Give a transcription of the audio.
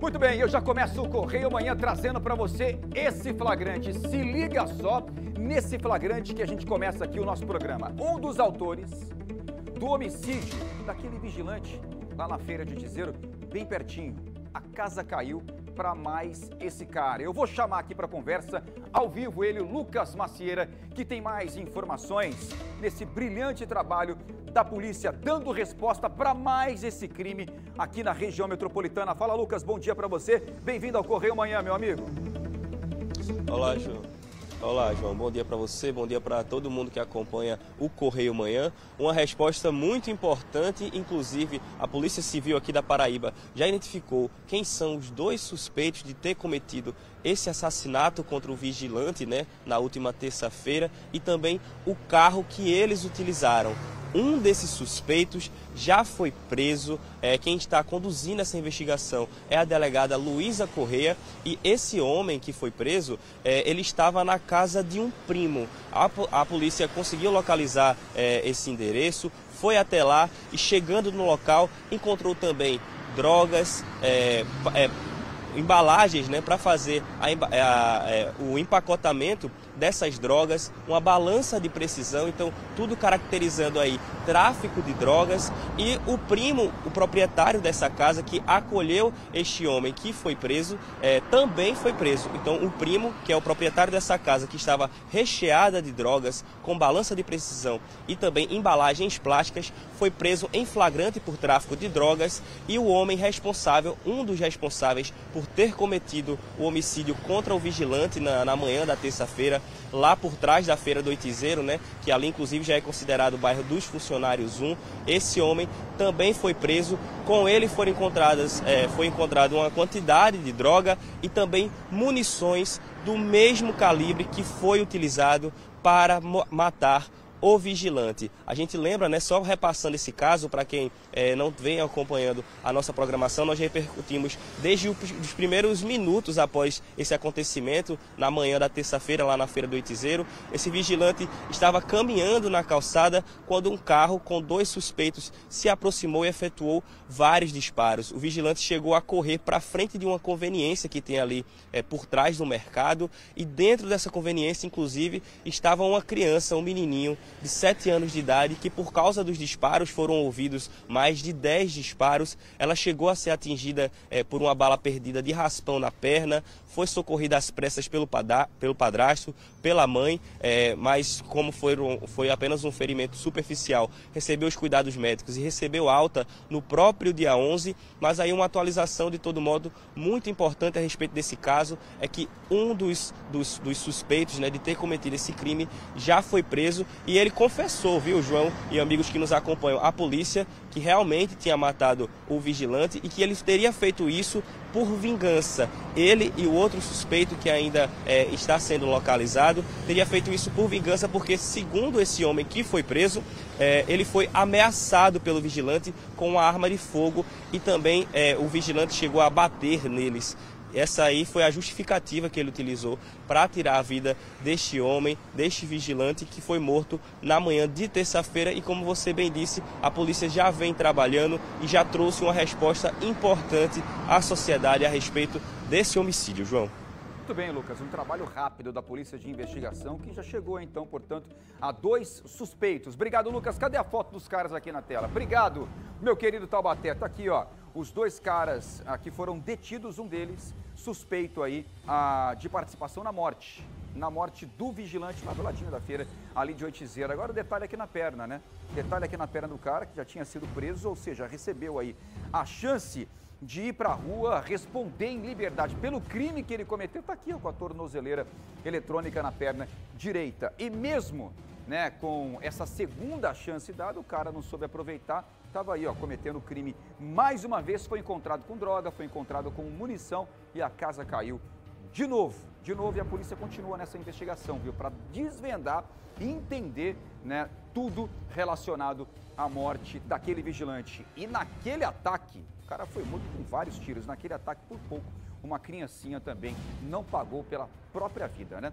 Muito bem, eu já começo o Correio amanhã trazendo para você esse flagrante. Se liga só nesse flagrante que a gente começa aqui o nosso programa. Um dos autores do homicídio daquele vigilante lá na feira de Dizeiro, bem pertinho. A casa caiu para mais esse cara. Eu vou chamar aqui para conversa ao vivo ele, Lucas Macieira, que tem mais informações nesse brilhante trabalho da polícia dando resposta para mais esse crime aqui na região metropolitana. Fala, Lucas, bom dia para você. Bem-vindo ao Correio Manhã, meu amigo. Olá, João. Olá, João. Bom dia para você, bom dia para todo mundo que acompanha o Correio Manhã. Uma resposta muito importante, inclusive a Polícia Civil aqui da Paraíba já identificou quem são os dois suspeitos de ter cometido esse assassinato contra o vigilante, né, na última terça-feira, e também o carro que eles utilizaram. Um desses suspeitos já foi preso. É, quem está conduzindo essa investigação é a delegada Luísa Correia. E esse homem que foi preso, é, ele estava na casa de um primo. A, a polícia conseguiu localizar é, esse endereço, foi até lá e chegando no local encontrou também drogas, é, é, embalagens né, para fazer a, a, é, o empacotamento dessas drogas, uma balança de precisão, então tudo caracterizando aí tráfico de drogas. E o primo, o proprietário dessa casa que acolheu este homem que foi preso, é, também foi preso. Então o primo, que é o proprietário dessa casa que estava recheada de drogas, com balança de precisão e também embalagens plásticas, foi preso em flagrante por tráfico de drogas. E o homem responsável, um dos responsáveis por ter cometido o homicídio contra o vigilante na, na manhã da terça-feira, lá por trás da Feira do Oitizeiro, né, que ali inclusive já é considerado o bairro dos funcionários 1. Esse homem também foi preso. Com ele foram encontradas, é, foi encontrada uma quantidade de droga e também munições do mesmo calibre que foi utilizado para matar o vigilante. A gente lembra, né, só repassando esse caso, para quem é, não vem acompanhando a nossa programação, nós repercutimos desde os primeiros minutos após esse acontecimento, na manhã da terça-feira, lá na Feira do Itizeiro. Esse vigilante estava caminhando na calçada quando um carro com dois suspeitos se aproximou e efetuou vários disparos. O vigilante chegou a correr para frente de uma conveniência que tem ali é, por trás do mercado e dentro dessa conveniência, inclusive, estava uma criança, um menininho de 7 anos de idade que, por causa dos disparos, foram ouvidos mais de 10 disparos. Ela chegou a ser atingida é, por uma bala perdida de raspão na perna, foi socorrida às pressas pelo, padra, pelo padrasto, pela mãe, é, mas como foi, foi apenas um ferimento superficial, recebeu os cuidados médicos e recebeu alta no próprio dia 11. Mas aí uma atualização de todo modo muito importante a respeito desse caso é que um dos, dos, dos suspeitos né, de ter cometido esse crime já foi preso e ele confessou, viu, João e amigos que nos acompanham, a polícia que realmente tinha matado o vigilante e que ele teria feito isso por vingança. Ele e o outro suspeito que ainda é, está sendo localizado teria feito isso por vingança porque, segundo esse homem que foi preso, é, ele foi ameaçado pelo vigilante com uma arma de fogo e também é, o vigilante chegou a bater neles. Essa aí foi a justificativa que ele utilizou para tirar a vida deste homem, deste vigilante que foi morto na manhã de terça-feira. E como você bem disse, a polícia já vem trabalhando e já trouxe uma resposta importante à sociedade a respeito desse homicídio, João. Muito bem, Lucas. Um trabalho rápido da Polícia de Investigação que já chegou, então, portanto, a dois suspeitos. Obrigado, Lucas. Cadê a foto dos caras aqui na tela? Obrigado, meu querido Taubaté. Tá aqui, ó. Os dois caras aqui foram detidos, um deles suspeito aí a, de participação na morte. Na morte do vigilante lá do ladinho da feira, ali de Oitizeira. Agora o detalhe aqui na perna, né? Detalhe aqui na perna do cara que já tinha sido preso, ou seja, recebeu aí a chance de ir para a rua responder em liberdade pelo crime que ele cometeu. Está aqui ó, com a tornozeleira eletrônica na perna direita. E mesmo né, com essa segunda chance dada, o cara não soube aproveitar estava aí, ó, cometendo crime. Mais uma vez foi encontrado com droga, foi encontrado com munição e a casa caiu de novo. De novo, e a polícia continua nessa investigação, viu? Para desvendar e entender né, tudo relacionado à morte daquele vigilante. E naquele ataque, o cara foi morto com vários tiros. Naquele ataque, por pouco, uma criancinha também não pagou pela própria vida, né?